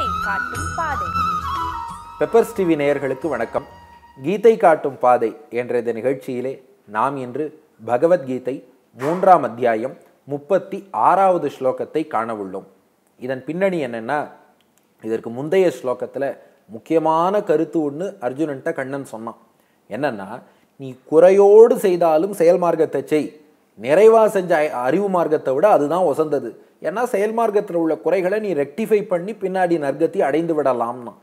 கீதை காட்டும் பாதை. Peppers TV நேயர்களுக்கு வணக்கம். கீதை காட்டும் பாதை என்ற இந்த நிகழ்ச்சியிலே நாம் இன்று பகவத்கீதை மூன்றாம் அத்தியாயம் முப்பத்தி ஆறாவது ஸ்லோகத்தை காணவுள்ளோம் இதன் பின்னணி என்னென்னா இதற்கு முந்தைய ஸ்லோகத்தில் முக்கியமான கருத்து ஒன்று அர்ஜுனன்ட்ட கண்ணன் சொன்னான். என்னென்னா நீ குறையோடு செய்தாலும் செயல் மார்க்கத்தை செய். நிறைவாக செஞ்ச அறிவு மார்க்கத்தை விட அதுதான் உசந்தது. ஏன்னா செயல் மார்க்கத்தில் உள்ள குறைகளை நீ ரெக்டிஃபை பண்ணி பின்னாடி நற்கத்தி அடைந்து விடலாம்னா.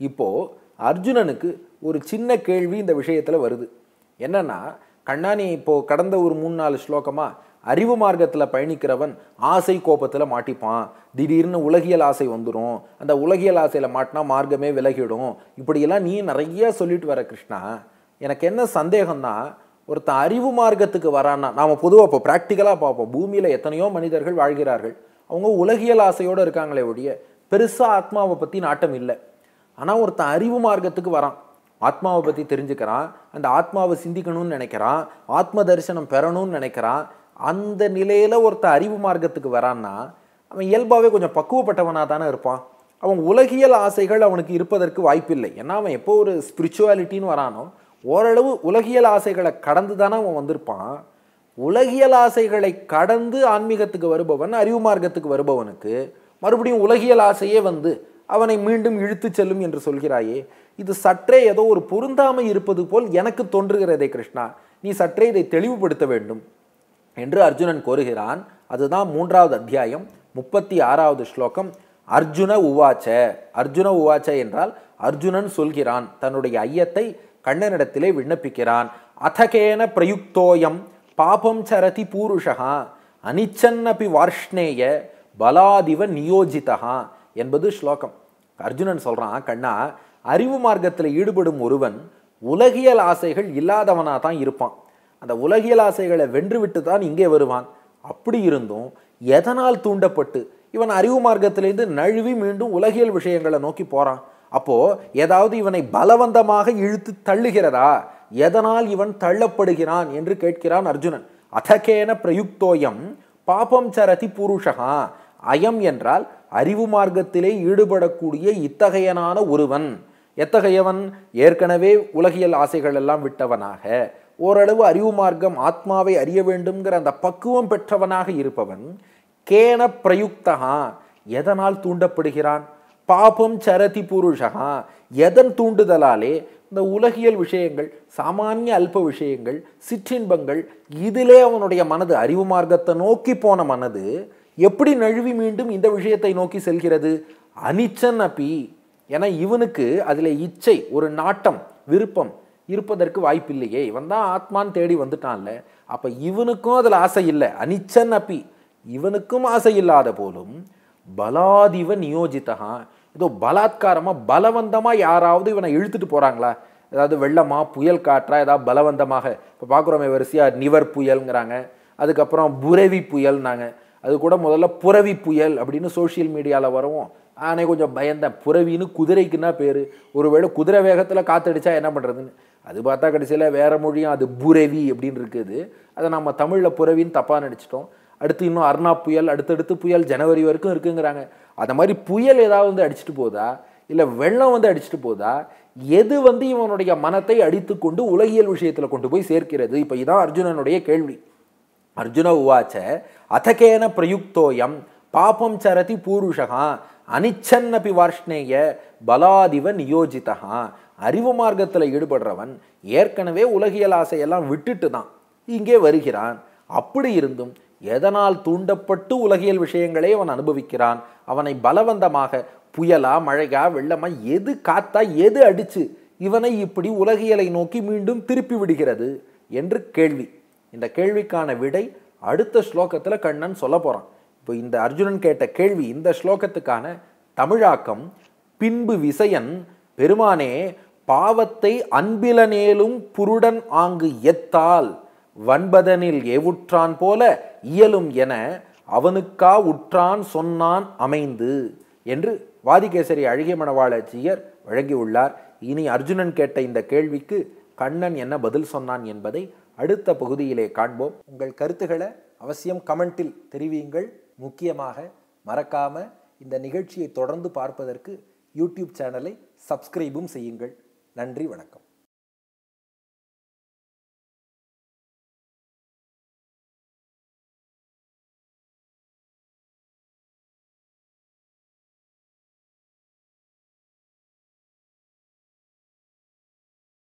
இப்போது அர்ஜுனனுக்கு ஒரு சின்ன கேள்வி இந்த விஷயத்தில் வருது. என்னென்னா கண்ணாணி இப்போது கடந்த ஒரு மூணு நாலு ஸ்லோகமாக அறிவு மார்க்கத்தில் பயணிக்கிறவன் ஆசை கோபத்தில் மாட்டிப்பான். திடீர்னு உலகியல் ஆசை வந்துடும் அந்த உலகியல் ஆசையில் மாட்டினா மார்க்கமே விலகிடும். இப்படியெல்லாம் நீ நிறைய சொல்லிட்டு வர கிருஷ்ணா எனக்கு என்ன சந்தேகம்னா ஒருத்தன் அறிவு மார்க்கத்துக்கு வரான்னா நாம் பொதுவாக இப்போ ப்ராக்டிக்கலாக பார்ப்போம். பூமியில் எத்தனையோ மனிதர்கள் வாழ்கிறார்கள். அவங்க உலகியல் ஆசையோடு இருக்காங்களே ஒழிய பெருசாக ஆத்மாவை பற்றி நாட்டம் இல்லை. ஆனால் ஒருத்தன் அறிவு மார்க்கத்துக்கு வரான். ஆத்மாவை பற்றி தெரிஞ்சுக்கிறான். அந்த ஆத்மாவை சிந்திக்கணும்னு நினைக்கிறான். ஆத்ம தரிசனம் பெறணும்னு நினைக்கிறான். அந்த நிலையில் ஒருத்தன் அறிவு மார்க்கத்துக்கு வரான்னா அவன் இயல்பாகவே கொஞ்சம் பக்குவப்பட்டவனாக தானே இருப்பான். அவன் உலகியல் ஆசைகள் அவனுக்கு இருப்பதற்கு வாய்ப்பில்லை. ஏன்னா அவன் எப்போ ஒரு ஸ்பிரிச்சுவாலிட்டின்னு வரானோ ஓரளவு உலகியல் ஆசைகளை கடந்து தானே அவன் வந்திருப்பான். உலகியல் ஆசைகளை கடந்து ஆன்மீகத்துக்கு வருபவன் அறிவு மார்க்கத்துக்கு வருபவனுக்கு மறுபடியும் உலகியல் ஆசையே வந்து அவனை மீண்டும் இழுத்துச் செல்லும் என்று சொல்கிறாயே. இது சற்றே ஏதோ ஒரு பொருந்தாமை இருப்பது போல் எனக்கு தோன்றுகிறதே கிருஷ்ணா. நீ சற்றே இதை தெளிவுபடுத்த வேண்டும் என்று அர்ஜுனன் கோருகிறான். அதுதான் மூன்றாவது அத்தியாயம் முப்பத்தி ஆறாவது ஸ்லோகம். அர்ஜுன உவாச்ச. அர்ஜுன உவாச்ச என்றால் அர்ஜுனன் சொல்கிறான் தன்னுடைய ஐயத்தை கண்ணனிடத்திலே விண்ணப்பிக்கிறான். அதகேன பிரயுக்தோயம் பாபம் சரதி பூருஷா அனிச்சன்னபி வார்ஷ்ணேய பலாதிவ நியோஜிதா என்பது ஸ்லோகம். அர்ஜுனன் சொல்கிறான் கண்ணா அறிவு மார்க்கத்தில் ஈடுபடும் ஒருவன் உலகியல் ஆசைகள் இல்லாதவனாக தான் இருப்பான். அந்த உலகியல் ஆசைகளை வென்றுவிட்டு தான் இங்கே வருவான். அப்படி இருந்தும் எதனால் தூண்டப்பட்டு இவன் அறிவு மார்க்கத்திலேருந்து நழுவி மீண்டும் உலகியல் விஷயங்களை நோக்கி போகிறான் அப்போது ஏதாவது இவனை பலவந்தமாக இழுத்து தள்ளுகிறதா? எதனால் இவன் தள்ளப்படுகிறான் என்று கேட்கிறான் அர்ஜுனன். அதகேன பிரயுக்தோயம் பாபம் சரதி புருஷகா அயம் என்றால் அறிவு மார்க்கத்திலே ஈடுபடக்கூடிய இத்தகையனான ஒருவன். எத்தகையவன்? ஏற்கனவே உலகியல் ஆசைகள் எல்லாம் விட்டவனாக. ஓரளவு அறிவு மார்க்கம் ஆத்மாவை அறிய வேண்டும்ங்கிற அந்த பக்குவம் பெற்றவனாக இருப்பவன். கேன பிரயுக்தகா எதனால் தூண்டப்படுகிறான்? பாபம் சரதி புருஷகா எதன் தூண்டுதலாலே? இந்த உலகியல் விஷயங்கள் சாமானிய அல்ப விஷயங்கள் சிற்றின்பங்கள் இதிலே அவனுடைய மனது அறிவு மார்க்கத்தை நோக்கி போன மனது எப்படி நழுவி மீண்டும் இந்த விஷயத்தை நோக்கி செல்கிறது? அனிச்சன் அப்பி என இவனுக்கு அதில் இச்சை ஒரு நாட்டம் விருப்பம் இருப்பதற்கு வாய்ப்பில்லையே. இவன் தான் ஆத்மான்னு தேடி வந்துட்டான்ல. அப்போ இவனுக்கும் அதில் ஆசை இல்லை. அனிச்சன் அப்பி இவனுக்கும் ஆசை இல்லாத போலும் பலாதிவ நியோஜித்தகான் ஏதோ பலாத்காரமாக பலவந்தமாக யாராவது இவனை இழுத்துட்டு போகிறாங்களா ஏதாவது வெள்ளமா புயல் காற்றா ஏதாவது பலவந்தமாக. இப்போ பார்க்குறோமே வரிசையா நிவர் புயல்ங்கிறாங்க. அதுக்கப்புறம் புரவி புயல்னாங்க. அது கூட முதல்ல புரவி புயல் அப்படின்னு சோஷியல் மீடியாவில் வரவும் ஆனே கொஞ்சம் பயந்தேன். புரவின்னு குதிரைக்குன்னா பேர். ஒருவேளை குதிரை வேகத்தில் காத்தடிச்சா என்ன பண்ணுறதுன்னு அது பார்த்தா கடைசியில் வேறு மொழியும் அது புரவி அப்படின்னு இருக்குது. அதை நம்ம தமிழில் புரவின்னு தப்பாக நடிச்சிட்டோம் அடுத்து இன்னும் அர்ணா புயல் அடுத்தடுத்து புயல் ஜனவரி வரைக்கும் இருக்குங்கிறாங்க. அந்த மாதிரி புயல் ஏதாவது வந்து அடிச்சிட்டு போதா? இல்லை வெள்ளம் வந்து அடிச்சிட்டு போதா? எது வந்து இவனுடைய மனத்தை அடித்து கொண்டு உலகியல் விஷயத்தில் கொண்டு போய் சேர்க்கிறது? இப்போ இதான் அர்ஜுனனுடைய கேள்வி. அர்ஜுன உவாச்ச அதகேன பிரயுக்தோயம் பாபம் சரதி பூருஷகா அனிச்சன்னபி வார்ஷ்ணேய பலாதிவ நியோஜிதகா அறிவு மார்க்கத்தில் ஈடுபடுறவன் ஏற்கனவே உலகியல் ஆசையெல்லாம் விட்டுட்டு தான் இங்கே வருகிறான். அப்படி இருந்தும் எதனால் தூண்டப்பட்டு உலகியல் விஷயங்களே அவன் அனுபவிக்கிறான்? அவனை பலவந்தமாக புயலா மழையா வெள்ளமா எது காத்தா எது அடிச்சு இவனை இப்படி உலகியலை நோக்கி மீண்டும் திருப்பி விடுகிறது என்று கேள்வி. இந்த கேள்விக்கான விடை அடுத்த ஸ்லோகத்தில் கண்ணன் சொல்ல போகிறான் இப்போ இந்த அர்ஜுனன் கேட்ட கேள்வி இந்த ஸ்லோகத்துக்கான தமிழாக்கம் பின்பு விசயன் பெருமானே பாவத்தை அன்பிலனேலும் புருடன் ஆங்கு எத்தால்? வன்பதனில் ஏவுற்றான் போல இயலும் என அவனுக்கா உற்றான் சொன்னான் அமைந்து என்று வாதிகேசரி அழகிய மணவாளச்சியர் வழங்கியுள்ளார். இனி அர்ஜுனன் கேட்ட இந்த கேள்விக்கு கண்ணன் என்ன பதில் சொன்னான் என்பதை அடுத்த பகுதியிலே காண்போம். உங்கள் கருத்துக்களை அவசியம் கமெண்டில் தெரிவியுங்கள். முக்கியமாக மறக்காம இந்த நிகழ்ச்சியை தொடர்ந்து பார்ப்பதற்கு யூடியூப் சேனலை சப்ஸ்கிரைபும் செய்யுங்கள். நன்றி வணக்கம்.